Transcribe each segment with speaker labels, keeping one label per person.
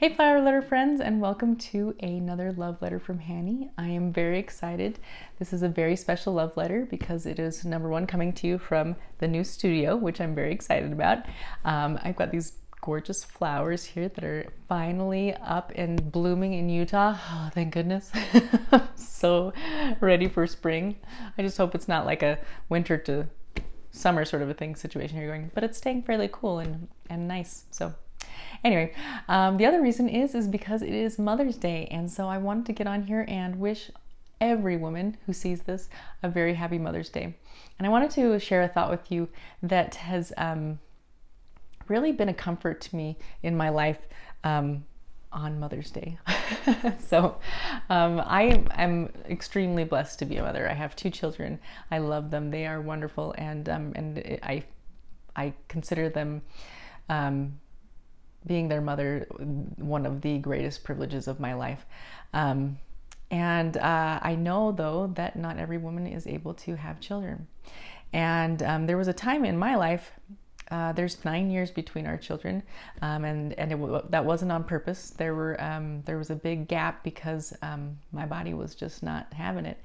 Speaker 1: Hey, flower letter friends, and welcome to another love letter from Hannie. I am very excited. This is a very special love letter because it is number one coming to you from the new studio, which I'm very excited about. Um, I've got these gorgeous flowers here that are finally up and blooming in Utah. Oh, thank goodness. so ready for spring. I just hope it's not like a winter to summer sort of a thing situation you're going, but it's staying fairly cool and, and nice. So Anyway, um, the other reason is is because it is Mother's Day, and so I wanted to get on here and wish every woman who sees this a very happy Mother's Day. And I wanted to share a thought with you that has um, really been a comfort to me in my life um, on Mother's Day. so um, I am extremely blessed to be a mother. I have two children. I love them. They are wonderful, and um, and I I consider them um, being their mother one of the greatest privileges of my life. Um, and uh, I know, though, that not every woman is able to have children. And um, there was a time in my life, uh, there's nine years between our children, um, and and it, that wasn't on purpose. There were um, there was a big gap because um, my body was just not having it,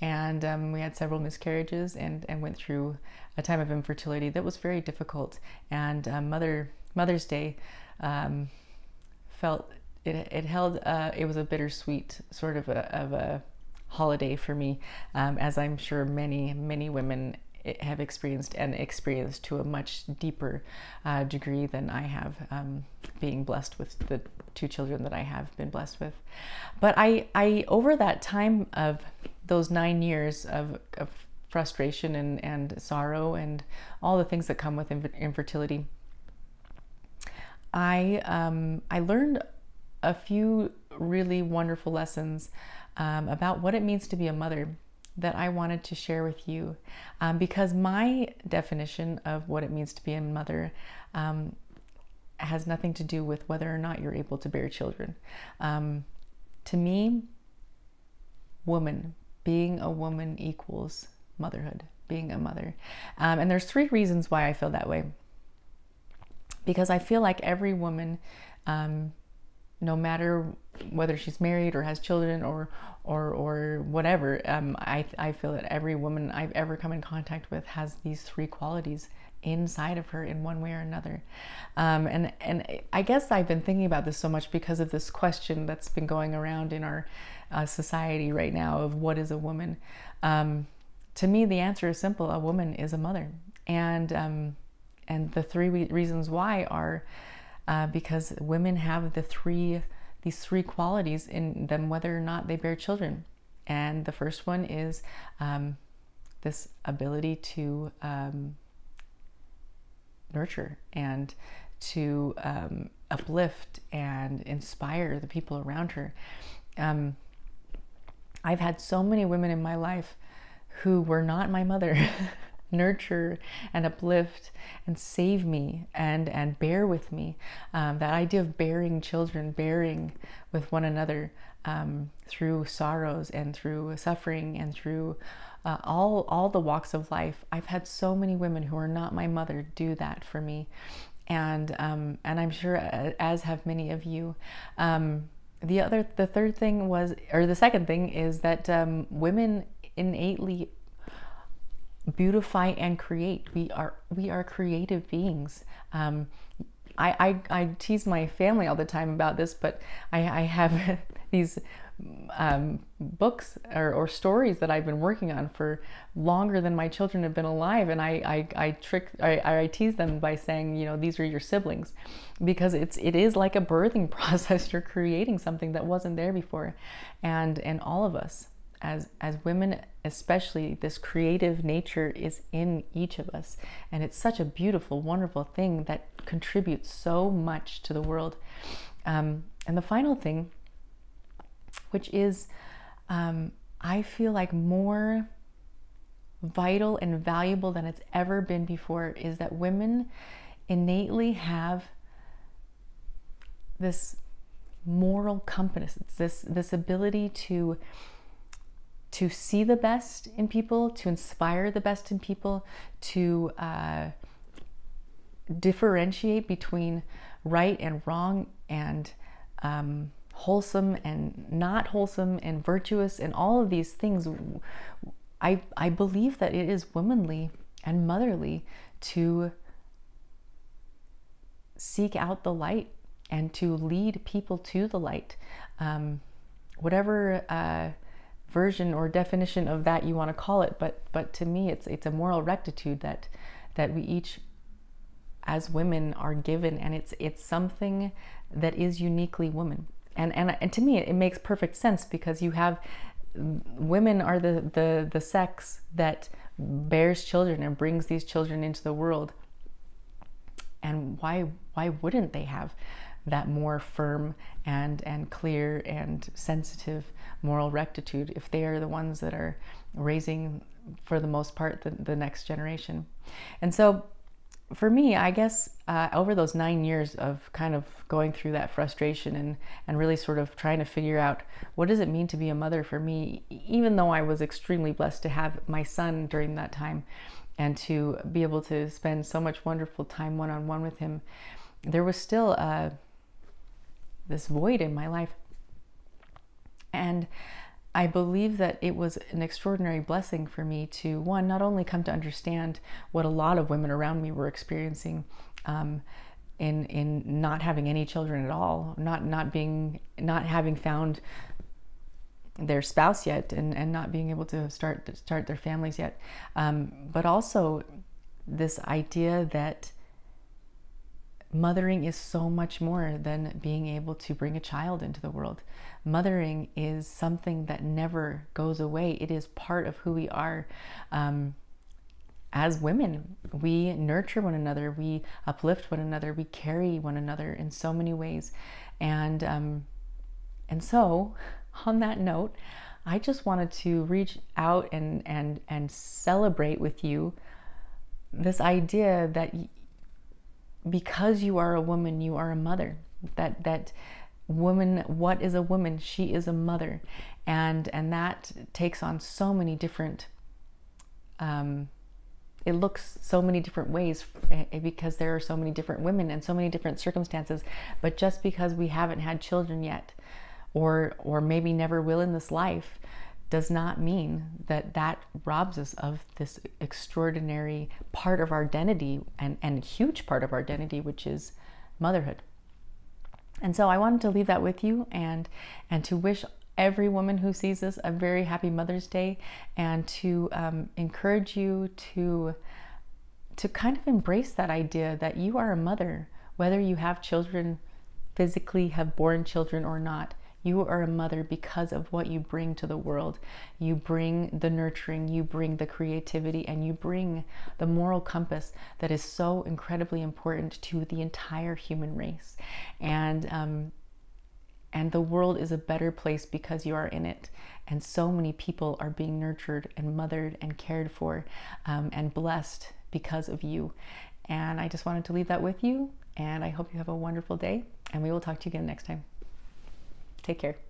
Speaker 1: and um, we had several miscarriages and and went through a time of infertility that was very difficult. And uh, Mother Mother's Day um, felt it, it held uh, it was a bittersweet sort of a, of a holiday for me um, as i'm sure many many women have experienced and experienced to a much deeper uh, degree than i have um, being blessed with the two children that i have been blessed with. But i i over that time of those nine years of, of frustration and, and sorrow and all the things that come with infertility I um, I learned a few really wonderful lessons um, about what it means to be a mother that I wanted to share with you um, because my definition of what it means to be a mother um, has nothing to do with whether or not you're able to bear children. Um, to me, woman, being a woman equals motherhood, being a mother. Um, and there's three reasons why I feel that way because I feel like every woman, um, no matter whether she's married or has children or or or whatever, um, I I feel that every woman I've ever come in contact with has these three qualities inside of her in one way or another. Um, and and I guess I've been thinking about this so much because of this question that's been going around in our uh, society right now of what is a woman. Um, to me, the answer is simple: a woman is a mother, and um, and the three reasons why are uh, because women have the three these three qualities in them whether or not they bear children. And the first one is um, this ability to um, nurture and to um, uplift and inspire the people around her. Um, i've had so many women in my life who were not my mother nurture and uplift and save me and and bear with me. Um, that idea of bearing children bearing with one another um, through sorrows and through suffering and through uh, all all the walks of life. I've had so many women who are not my mother do that for me. And um, and i'm sure as have many of you. Um, the other the third thing was or the second thing is that um, women innately beautify and create. We are we are creative beings. Um, I, I, I tease my family all the time about this, but I, I have these um, books or, or, stories that I've been working on for longer than my children have been alive, and I I, I trick I, I tease them by saying you know these are your siblings, because it's it is like a birthing process. You're creating something that wasn't there before, and and all of us as as women especially this creative nature is in each of us. And it's such a beautiful wonderful thing that contributes so much to the world. Um, and the final thing which is um, i feel like more vital and valuable than it's ever been before is that women innately have this moral compass it's this this ability to to see the best in people, to inspire the best in people, to uh, differentiate between right and wrong, and um, wholesome and not wholesome and virtuous and all of these things, I, I believe that it is womanly and motherly to seek out the light and to lead people to the light. Um, whatever uh, version or definition of that you want to call it, but but to me, it's it's a moral rectitude that that we each, as women, are given, and it's it's something that is uniquely woman. And and and to me, it makes perfect sense because you have women are the the the sex that bears children and brings these children into the world and why why wouldn't they have that more firm and and clear and sensitive moral rectitude if they are the ones that are raising for the most part the, the next generation. And so for me i guess uh, over those nine years of kind of going through that frustration and and really sort of trying to figure out what does it mean to be a mother for me even though i was extremely blessed to have my son during that time and to be able to spend so much wonderful time one on one with him, there was still uh, this void in my life. And I believe that it was an extraordinary blessing for me to, one, not only come to understand what a lot of women around me were experiencing. Um, in, in not having any children at all, not not being not having found their spouse yet and, and not being able to start start their families yet. Um, but also this idea that mothering is so much more than being able to bring a child into the world. Mothering is something that never goes away. It is part of who we are. Um, as women, we nurture one another, we uplift one another, we carry one another in so many ways, and um, and so on that note, I just wanted to reach out and and and celebrate with you this idea that because you are a woman, you are a mother. That that woman, what is a woman? She is a mother, and and that takes on so many different. Um, it looks so many different ways eh, because there are so many different women and so many different circumstances. But just because we haven't had children yet, or or maybe never will in this life does not mean that that robs us of this extraordinary part of our identity and, and huge part of our identity which is motherhood. And so i wanted to leave that with you and and to wish every woman who sees this a very happy mother's day and to um, encourage you to to kind of embrace that idea that you are a mother whether you have children physically have born children or not you are a mother because of what you bring to the world. You bring the nurturing, you bring the creativity, and you bring the moral compass that is so incredibly important to the entire human race. And um, and the world is a better place because you are in it. And so many people are being nurtured and mothered and cared for um, and blessed because of you. And I just wanted to leave that with you. And I hope you have a wonderful day. And we will talk to you again next time. Take care.